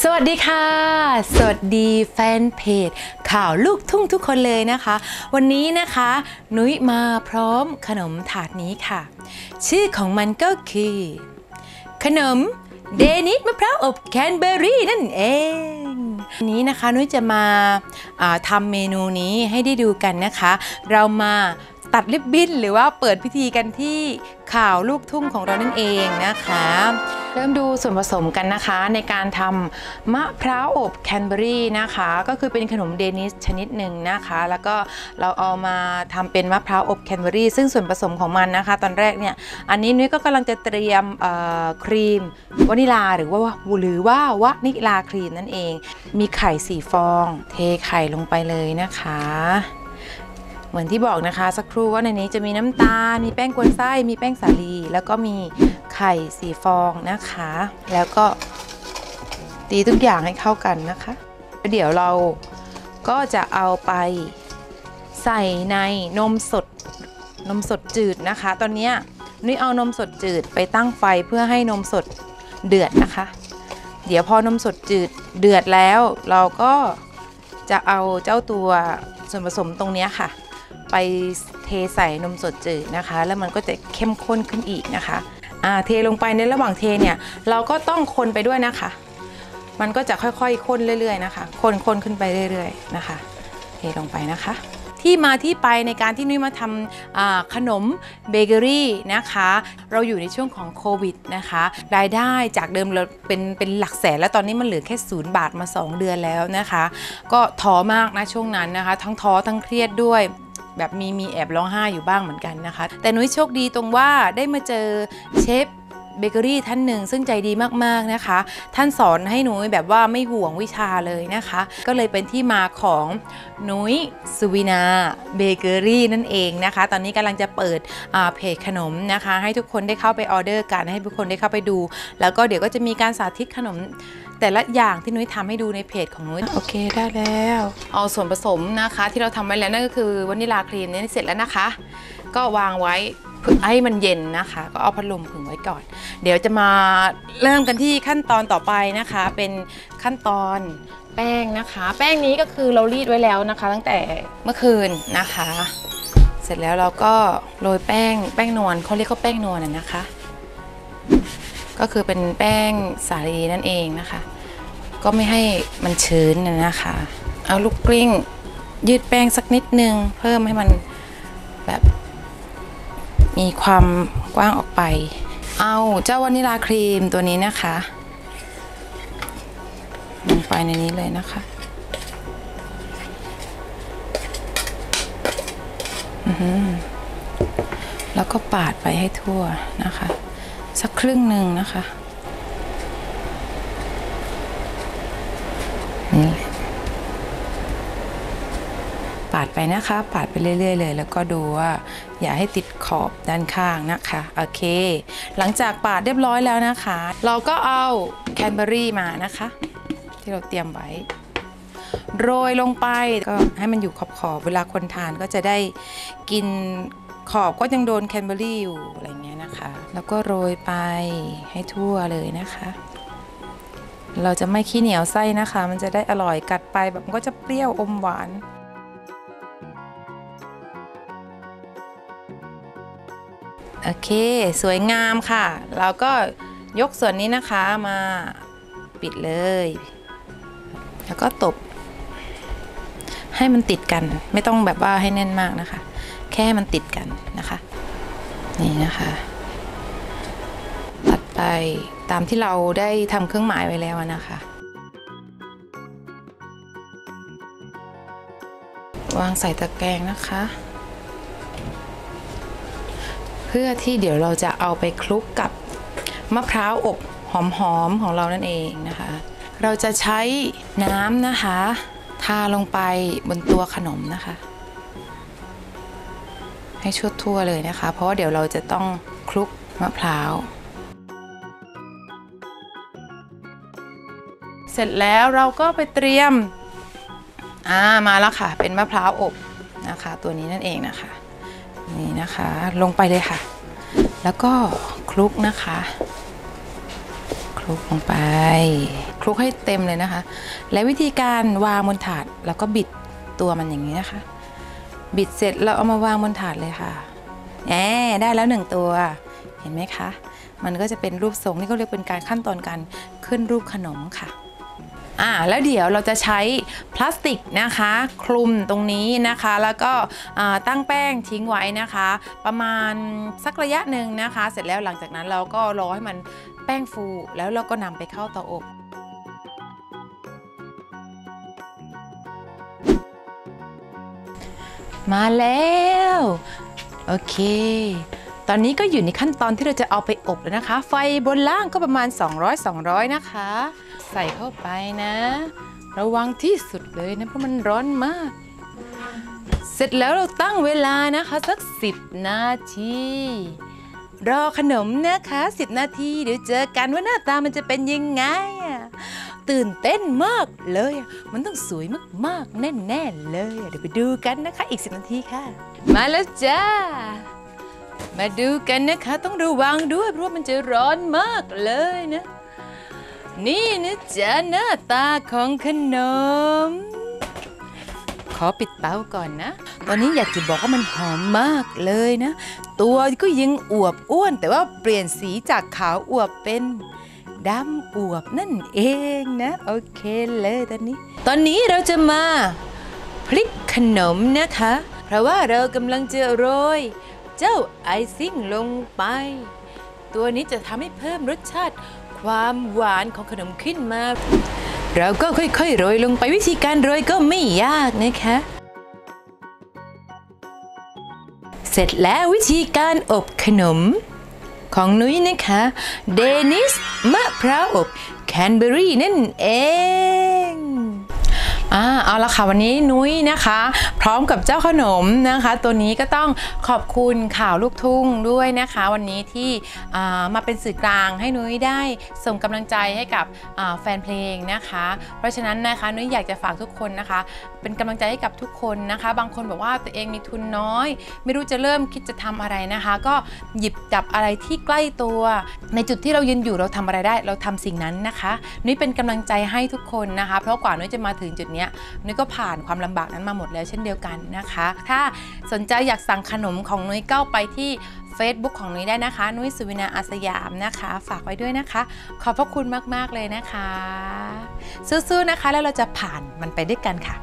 สวัสดีค่ะ สวัสดีแฟนเพจ ข่าวลูกทุ่งทุกคนเลยนะคะ วันนี้นะคะ นุ้ยมาพร้อมขนมถาดนี้ค่ะ ชื่อของมันก็คือ ขนมเดนิสมะพร้าวอบแคนเบอรี่นั่นเองวันนี้นะคะนุ้ยจะมาาทำเมนูนี้ให้ได้ดูกันนะคะ เรามา ตัดริบบิ้น หรือว่าเปิดพิธีกันที่ข่าวลูกทุ่งของเรานั่นเองนะคะ เริ่มดูส่วนผสมกันนะคะในการทำมะพร้าวอบแคนเบอรี่นะคะ ก็คือเป็นขนมเดนิสชนิดหนึ่งนะคะ แล้วก็เราเอามาทำเป็นมะพร้าวอบแคนเบอรี่ ซึ่งส่วนผสมของมันนะคะ ตอนแรกเนี่ยอันนี้นุ้ยก็กำลังจะเตรียมครีมวานิลาหรือว่าหรือว่าวานิลาครีมนั่นเอง มีไข่สี่ฟอง เทไข่ลงไปเลยนะคะ เหมือนที่บอกนะคะ สักครู่ว่าในนี้จะมีน้ำตาล มีแป้งกวนไส้ มีแป้งสาลี แล้วก็มีไข่สีฟองนะคะ แล้วก็ตีทุกอย่างให้เข้ากันนะคะ เดี๋ยวเราก็จะเอาไปใส่ในนมสดนมสดจืดนะคะ ตอนนี้นุ้ยเอานมสดจืดไปตั้งไฟเพื่อให้นมสดเดือดนะคะ เดี๋ยวพอนมสดจืดเดือดแล้ว เราก็จะเอาเจ้าตัวส่วนผสมตรงนี้ค่ะ ไปเทใส่นมสดจืดนะคะ แล้วมันก็จะเข้มข้นขึ้นอีกนะคะอ่าเทลงไปในระหว่างเทเนี่ยเราก็ต้องคนไปด้วยนะคะ มันก็จะค่อยๆข้นเรื่อยๆนะคะคนๆขึ้นไปเรื่อยๆนะคะ เทลงไปนะคะ ที่มาที่ไปในการที่นุ้ยมาทำขนมเบเกอรี่นะคะ เราอยู่ในช่วงของโควิดนะคะ รายได้จากเดิมเราเป็นเป็นหลักแสนแล้วตอนนี้มันเหลือแค่ศูนย์บาทมา 2 เดือนแล้วนะคะ ก็ท้อมากนะช่วงนั้นนะคะ ทั้งท้อทั้งเครียดด้วย แบบมีมีแอบร้องไห้อยู่บ้างเหมือนกันนะคะ แต่นุ้ยโชคดีตรงว่าได้มาเจอเชฟ เบเกอรี่ท่านหนึ่งซึ่งใจดีมากๆนะคะ ท่านสอนให้นุ้ยแบบว่าไม่หวงวิชาเลยนะคะ ก็เลยเป็นที่มาของนุ้ยสุวีณาเบเกอรี่นั่นเองนะคะ ตอนนี้กำลังจะเปิดอ่าเพจขนมนะคะ ให้ทุกคนได้เข้าไปออเดอร์กันให้ทุกคนได้เข้าไปดู แล้วก็เดี๋ยวก็จะมีการสาธิตขนมแต่ละอย่างที่นุ้ยทำให้ดูในเพจของนุ้ยโอเคได้แล้ว เอาส่วนผสมนะคะ ที่เราทำไว้แล้วนั่นก็คือวานิลาครีมนี่เสร็จแล้วนะคะ ก็วางไว้เพื่อ ให้มันเย็นนะคะ ก็เอาพัดลมผึ่งไว้ก่อน เดี๋ยวจะมาเริ่มกันที่ขั้นตอนต่อไปนะคะ เป็นขั้นตอนแป้งนะคะ แป้งนี้ก็คือเรารีดไว้แล้วนะคะ ตั้งแต่เมื่อคืนนะคะ เสร็จแล้วเราก็โรยแป้งแป้งนวลเขาเรียกเขาแป้งนวลนะนะคะ ก็คือเป็นแป้งสาลีนั่นเองนะคะ ก็ไม่ให้มันชื้นนะคะ เอาลูกกลิ้งยืดแป้งสักนิดนึง เพิ่มให้มัน มีความกว้างออกไป เอาเจ้าวานิลาครีมตัวนี้นะคะลงไปในนี้เลยนะคะแล้วก็ปาดไปให้ทั่วนะคะ สักครึ่งหนึ่งนะคะนี่าดไปนะคะ ปาดไปเรื่อยๆเลย แล้วก็ดูว่าอย่าให้ติดขอบด้านข้างนะคะโอเค หลังจากปาดเรียบร้อยแล้วนะคะ เราก็เอาแคนเบอรี่มานะคะ ที่เราเตรียมไว้ โรยลงไปก็ให้มันอยู่ขอบๆเวลาคนทานก็จะได้กินขอบก็ยังโดนแคนเบอรี่อยู่อะไรเงี้ยนะคะ แล้วก็โรยไปให้ทั่วเลยนะคะ เราจะไม่ขี้เหนียวไส้นะคะ มันจะได้อร่อยกัดไปแบบมันก็จะเปรี้ยวอมหวาน โอเค สวยงามค่ะ เราก็ยกส่วนนี้นะคะมาปิดเลย แล้วก็ตบ ให้มันติดกัน ไม่ต้องแบบว่าให้แน่นมากนะคะ แค่ให้มันติดกันนะคะ นี่นะคะตัดไปตามที่เราได้ทำเครื่องหมายไว้แล้วนะคะ วางใส่ตะแกรงนะคะ พื่อที่เดี๋ยวเราจะเอาไปคลุกกับมะพร้าวอบหอมๆของเรานั่นเองนะคะ เราจะใช้น้ำนะคะ ทาลงไปบนตัวขนมนะคะ ให้ชั่วทั่วเลยนะคะ เพราะว่าเดี๋ยวเราจะต้องคลุกมะพร้าว เสร็จแล้วเราก็ไปเตรียมอ่ามาแล้วค่ะ เป็นมะพร้าวอบนะคะ ตัวนี้นั่นเองนะคะ นะคะ ลงไปเลยค่ะ แล้วก็คลุกนะคะคลุลุกลงไป คลุกให้เต็มเลยนะคะ และวิธีการวางบนถาดแล้วก็บิดตัวมันอย่างนี้นะคะ บิดเสร็จเราเอามาวางบนถาดเลยค่ะแหมได้แล้วหนึ่งตัว เห็นไหมคะ มันก็จะเป็นรูปทรงนี่ก็เรียกเป็นการขั้นตอนการขึ้นรูปขนมค่ะ อ่าแล้วเดี๋ยวเราจะใช้พลาสติกนะคะ คลุมตรงนี้นะคะ แล้วก็ตั้งแป้งทิ้งไว้นะคะ ประมาณสักระยะหนึ่งนะคะ เสร็จแล้วหลังจากนั้นเราก็รอให้มันแป้งฟูแล้วเราก็นำไปเข้าเตาอบมาแล้ว โอเค ตอนนี้ก็อยู่ในขั้นตอนที่เราจะเอาไปอบแล้วนะคะ ไฟบนล่างก็ประมาณ 200 200 นะคะ ใส่เข้าไปนะ ระวังที่สุดเลยนะเพราะมันร้อนมาก เสร็จแล้วเราตั้งเวลานะคะสัก 10 นาที รอขนมนะคะ 10 นาทีเดี๋ยวเจอกันว่าหน้าตามันจะเป็นยังไงตื่นเต้นมากเลย มันต้องสวยมากๆ แน่ ๆ เลย เดี๋ยวไปดูกันนะคะ อีก10นาทีค่ะ มาแล้วจ้า มาดูกันนะคะ ต้องระวังด้วยเพราะว่ามันจะร้อนมากเลยนะ นี่นะจ๊ะหน้าตาของขนม ขอปิดเตาก่อนนะ ตอนนี้อยากจะบอกว่ามันหอมมากเลยนะ ตัวก็ยังอวบอ้วน แต่ว่าเปลี่ยนสีจากขาวอวบเป็นดำอวบนั่นเองนะ โอเคเลยตอนนี้ ตอนนี้เราจะมาพลิกขนมนะคะ เพราะว่าเรากำลังจะโรย เจ้าไอซิ่งลงไป ตัวนี้จะทำให้เพิ่มรสชาติความหวานของขนมขึ้นมา เราก็ค่อยๆโรยลงไปวิธีการโรยก็ไม่ยากนะคะ เสร็จแล้ววิธีการอบขนม ของนุ้ยนะคะ เดนิสมะพร้าวอบแคนเบอรี่นั่นเอง อ่าเอาละค่ะวันนี้นุ้ยนะคะ พร้อมกับเจ้าขนมนะคะ ตัวนี้ก็ต้องขอบคุณข่าวลูกทุ่งด้วยนะคะ วันนี้ที่มาเป็นสื่อกลางให้นุ้ยได้ส่งกำลังใจให้กับแฟนเพลงนะคะ เพราะฉะนั้นนะคะนุ้ยอยากจะฝากทุกคนนะคะ เป็นกำลังใจให้กับทุกคนนะคะ บางคนบอกว่าตัวเองมีทุนน้อย ไม่รู้จะเริ่มคิดจะทำอะไรนะคะ ก็หยิบจับอะไรที่ใกล้ตัว ในจุดที่เรายืนอยู่เราทำอะไรได้ เราทำสิ่งนั้นนะคะ นุ้ยเป็นกำลังใจให้ทุกคนนะคะ เพราะกว่านุ้ยจะมาถึงจุดนี้เนี้ยนุ้ยก็ผ่านความลำบากนั้นมาหมดแล้วเช่นเดียวกันนะคะ ถ้าสนใจอยากสั่งขนมของนุ้ยก็ไปที่ Facebook ของนุ้ยได้นะคะ นุ้ยสุวินาอาสยามนะคะ ฝากไว้ด้วยนะคะ ขอบพระคุณมาก ๆ เลยนะคะ สู้ๆนะคะแล้วเราจะผ่านมันไปด้วยกันค่ะ